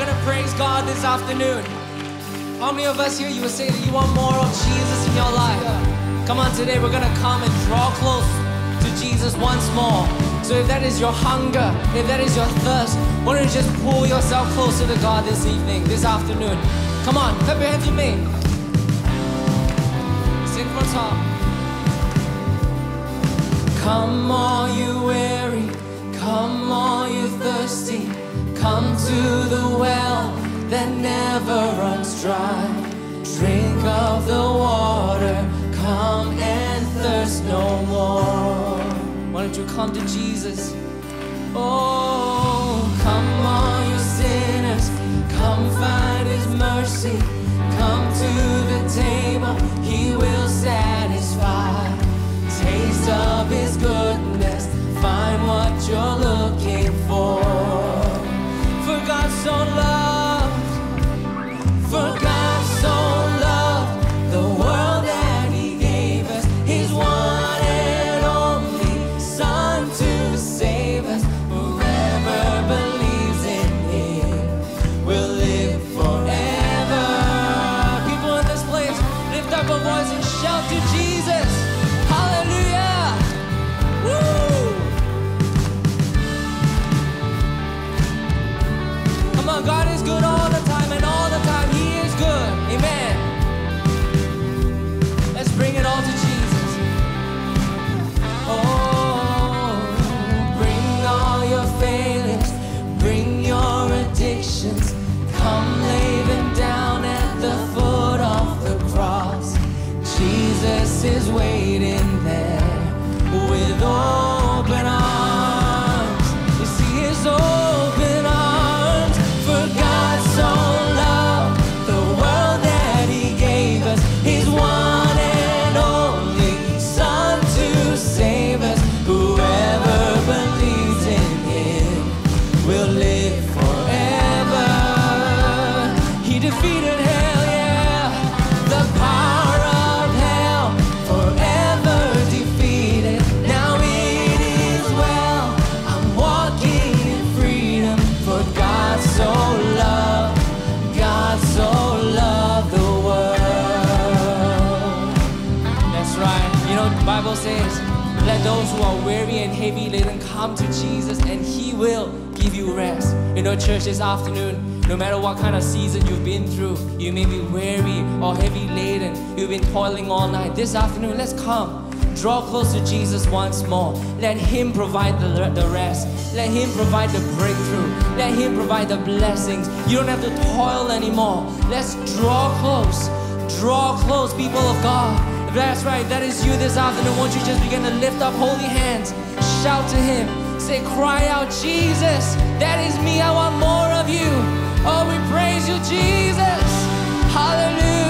gonna praise God this afternoon. How many of us here you would say that you want more of Jesus in your life? Come on, today we're gonna come and draw close to Jesus once more. So if that is your hunger, if that is your thirst, why don't you just pull yourself closer to God this evening, this afternoon? Come on, clap your hands with me. Sing from top. Come all you weary, come all you thirsty, come to the well that never runs dry. Drink of the water, come and thirst no more. Why don't you come to Jesus? Oh, come all you sinners, come find his mercy. Come to the table, he will satisfy. Waiting there with open heavy laden come to Jesus and He will give you rest. You know, church, this afternoon, no matter what kind of season you've been through, you may be weary or heavy laden, you've been toiling all night. This afternoon, let's come. Draw close to Jesus once more. Let Him provide the, the rest. Let Him provide the breakthrough. Let Him provide the blessings. You don't have to toil anymore. Let's draw close. Draw close, people of God. That's right, that is you this afternoon. Won't you just begin to lift up holy hands? Shout to Him. Say, cry out, Jesus, that is me. I want more of you. Oh, we praise you, Jesus. Hallelujah.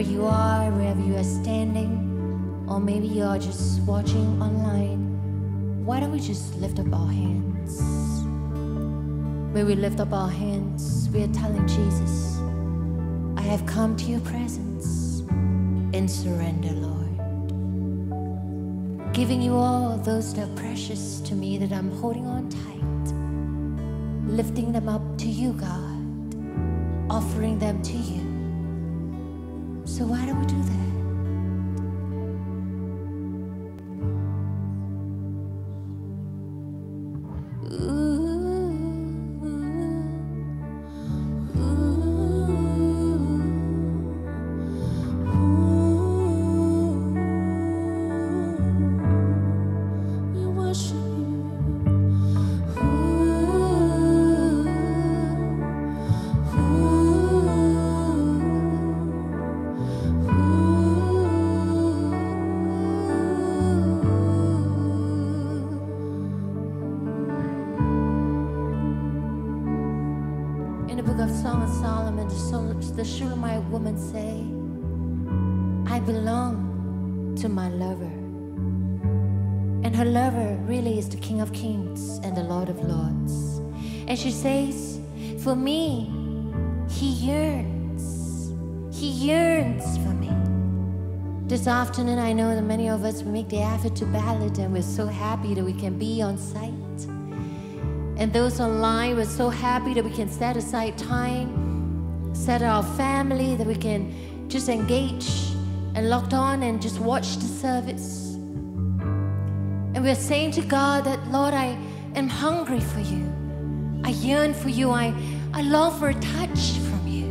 Wherever you are, wherever you are standing, or maybe you are just watching online, why don't we just lift up our hands? When we lift up our hands, we are telling Jesus, I have come to your presence in surrender, Lord. Giving you all those that are precious to me that I'm holding on tight, lifting them up to you, God, offering them to you. So why don't we do that? The Shulamite woman say, I belong to my lover. And her lover really is the King of Kings and the Lord of Lords. And she says, For me, he yearns. He yearns for me. This afternoon, I know that many of us make the effort to ballot, and we're so happy that we can be on site. And those online, we're so happy that we can set aside time, set our family, that we can just engage and locked on and just watch the service. And we're saying to God that, Lord, I am hungry for you. I yearn for you. I, I long for a touch from you.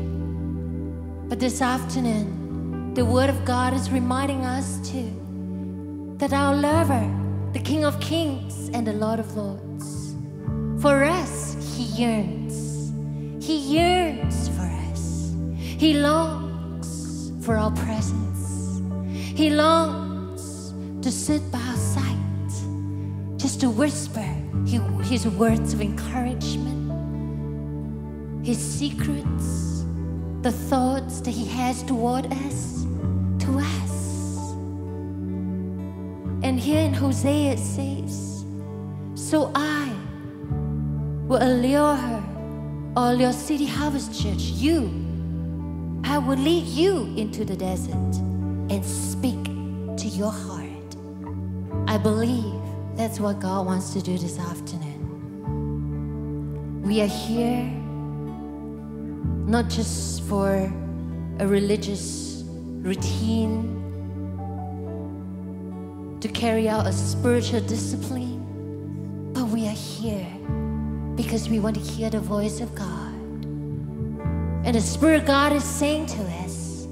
But this afternoon, the Word of God is reminding us too that our lover, the King of Kings and the Lord of Lords, for us, He yearns. He yearns. He longs for our presence. He longs to sit by our side, just to whisper His, his words of encouragement, His secrets, the thoughts that He has toward us, to us. And here in Hosea it says, So I will allure her, all your city harvest church, you. I will lead you into the desert and speak to your heart. I believe that's what God wants to do this afternoon. We are here not just for a religious routine to carry out a spiritual discipline, but we are here because we want to hear the voice of God. And the Spirit God is saying to us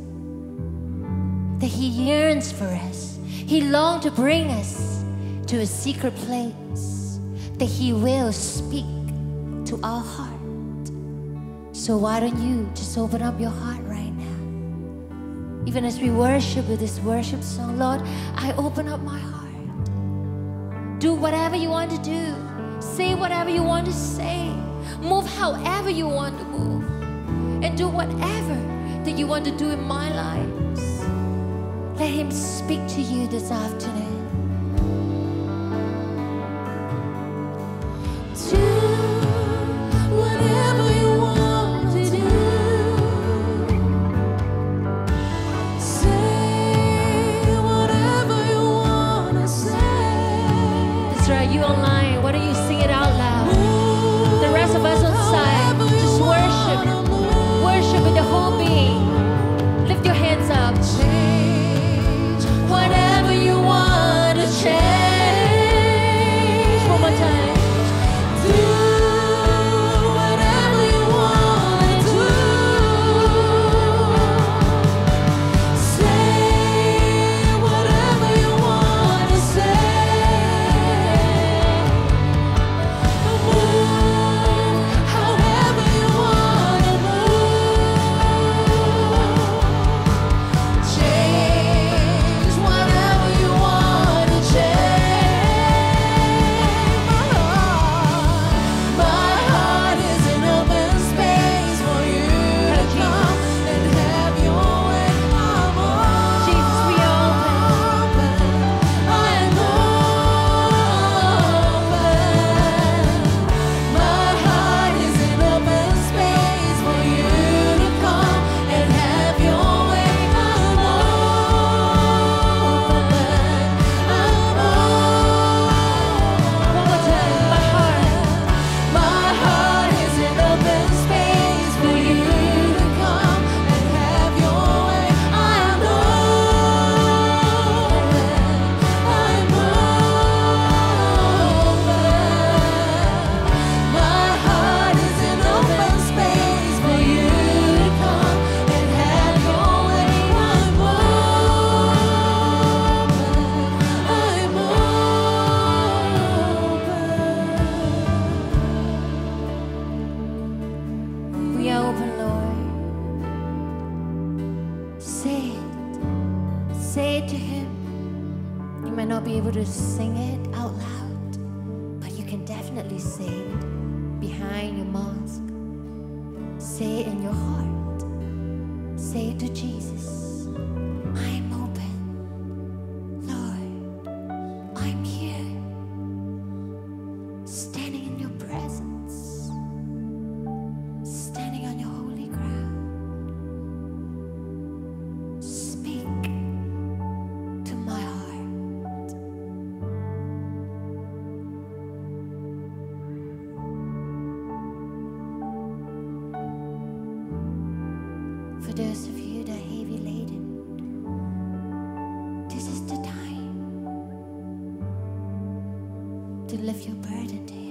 that He yearns for us. He longs to bring us to a secret place that He will speak to our heart. So why don't you just open up your heart right now? Even as we worship with this worship song, Lord, I open up my heart. Do whatever you want to do. Say whatever you want to say. Move however you want to move. Do whatever that you want to do in my life. Let Him speak to you this afternoon. say it to Him. You might not be able to sing it out loud, but you can definitely say it behind your mask. Say it in your heart. Say it to Jesus. if you're burdened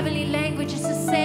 heavenly is to say,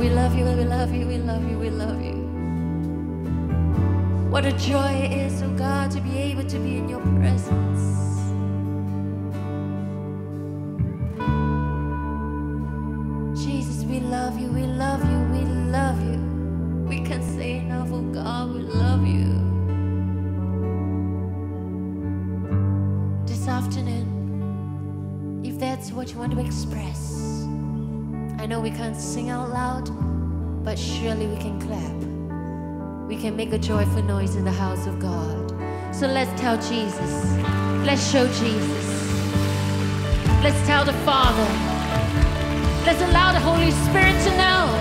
We love you, we love you, we love you, we love you. What a joy it is, oh God, to be able to be in your presence. Jesus, we love you, we love you, we love you. We can't say enough, oh God, we love you. This afternoon, if that's what you want to express, know we can't sing out loud, but surely we can clap. We can make a joyful noise in the house of God. So let's tell Jesus. Let's show Jesus. Let's tell the Father. Let's allow the Holy Spirit to know